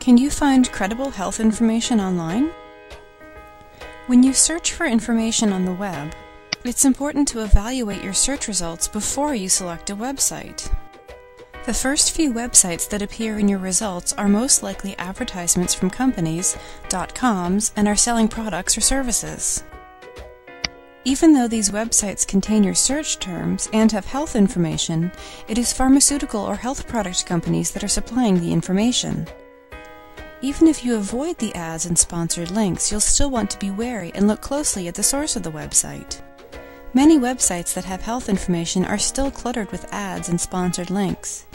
Can you find credible health information online? When you search for information on the web, it's important to evaluate your search results before you select a website. The first few websites that appear in your results are most likely advertisements from companies, dot .coms, and are selling products or services. Even though these websites contain your search terms and have health information, it is pharmaceutical or health product companies that are supplying the information. Even if you avoid the ads and sponsored links, you'll still want to be wary and look closely at the source of the website. Many websites that have health information are still cluttered with ads and sponsored links.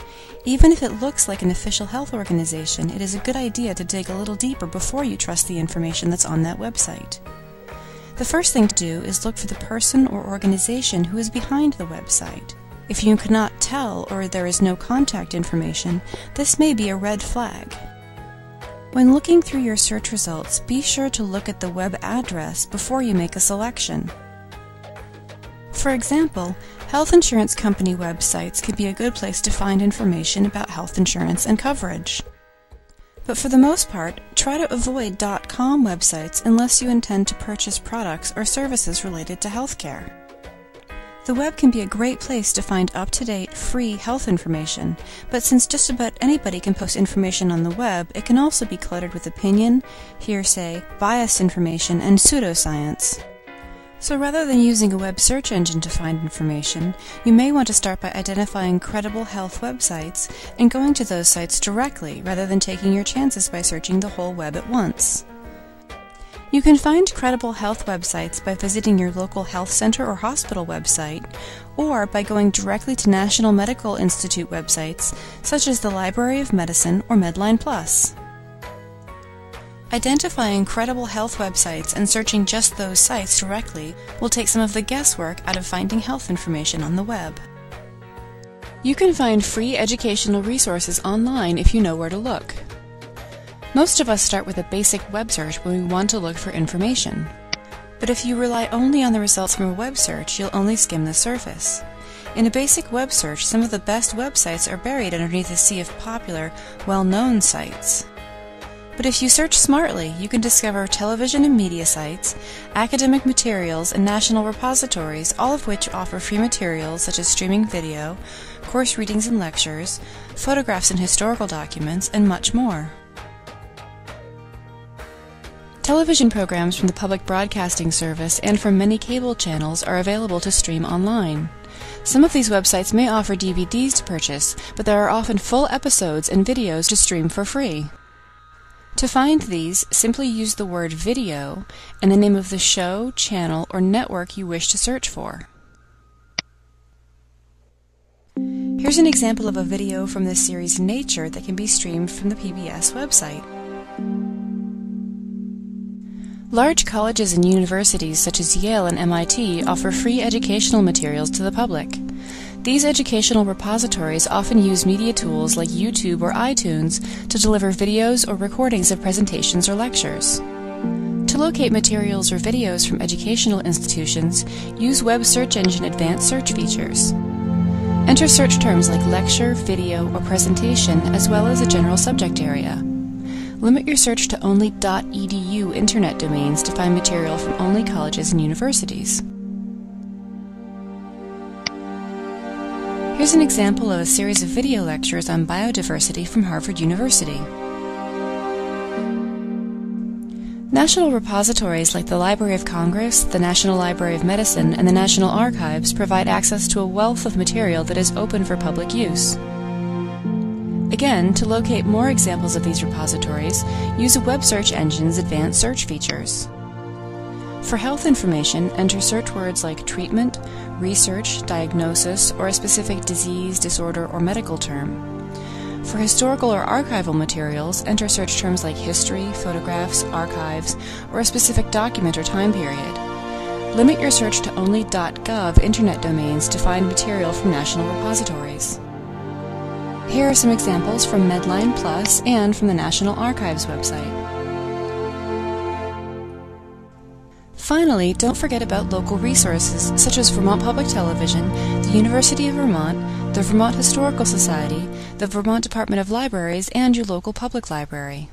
Even if it looks like an official health organization, it is a good idea to dig a little deeper before you trust the information that's on that website. The first thing to do is look for the person or organization who is behind the website. If you cannot tell or there is no contact information, this may be a red flag. When looking through your search results, be sure to look at the web address before you make a selection. For example, health insurance company websites can be a good place to find information about health insurance and coverage. But for the most part, try to avoid .com websites unless you intend to purchase products or services related to healthcare. The web can be a great place to find up-to-date, free health information, but since just about anybody can post information on the web, it can also be cluttered with opinion, hearsay, biased information, and pseudoscience. So rather than using a web search engine to find information, you may want to start by identifying credible health websites and going to those sites directly rather than taking your chances by searching the whole web at once. You can find credible health websites by visiting your local health center or hospital website, or by going directly to National Medical Institute websites such as the Library of Medicine or Medline Plus. Identifying credible health websites and searching just those sites directly will take some of the guesswork out of finding health information on the web. You can find free educational resources online if you know where to look. Most of us start with a basic web search when we want to look for information. But if you rely only on the results from a web search, you'll only skim the surface. In a basic web search, some of the best websites are buried underneath a sea of popular, well-known sites. But if you search smartly, you can discover television and media sites, academic materials, and national repositories, all of which offer free materials such as streaming video, course readings and lectures, photographs and historical documents, and much more. Television programs from the Public Broadcasting Service and from many cable channels are available to stream online. Some of these websites may offer DVDs to purchase, but there are often full episodes and videos to stream for free. To find these, simply use the word video and the name of the show, channel, or network you wish to search for. Here's an example of a video from the series Nature that can be streamed from the PBS website. Large colleges and universities such as Yale and MIT offer free educational materials to the public. These educational repositories often use media tools like YouTube or iTunes to deliver videos or recordings of presentations or lectures. To locate materials or videos from educational institutions, use Web Search Engine Advanced Search features. Enter search terms like lecture, video, or presentation, as well as a general subject area. Limit your search to only .edu internet domains to find material from only colleges and universities. Here's an example of a series of video lectures on biodiversity from Harvard University. National repositories like the Library of Congress, the National Library of Medicine, and the National Archives provide access to a wealth of material that is open for public use. Again, to locate more examples of these repositories, use a web search engine's advanced search features. For health information, enter search words like treatment, research, diagnosis, or a specific disease, disorder, or medical term. For historical or archival materials, enter search terms like history, photographs, archives, or a specific document or time period. Limit your search to only .gov internet domains to find material from national repositories. Here are some examples from Medline Plus and from the National Archives website. Finally, don't forget about local resources such as Vermont Public Television, the University of Vermont, the Vermont Historical Society, the Vermont Department of Libraries, and your local public library.